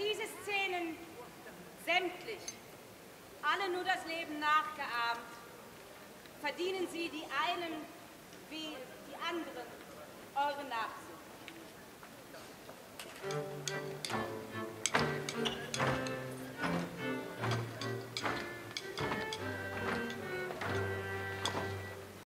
diese Szenen sämtlich, alle nur das Leben nachgeahmt, verdienen sie die einen wie die anderen eure Nachsicht.